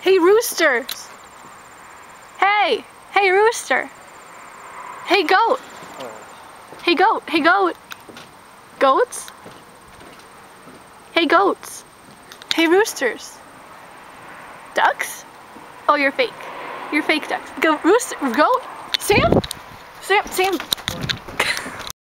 Hey, roosters. Hey, hey, rooster. Hey, goat. Hey, goat. Hey, goat. Goats? Hey, goats. Hey, roosters. Ducks? Oh, you're fake. You're fake ducks. Go, rooster, goat. Sam? Sam, Sam.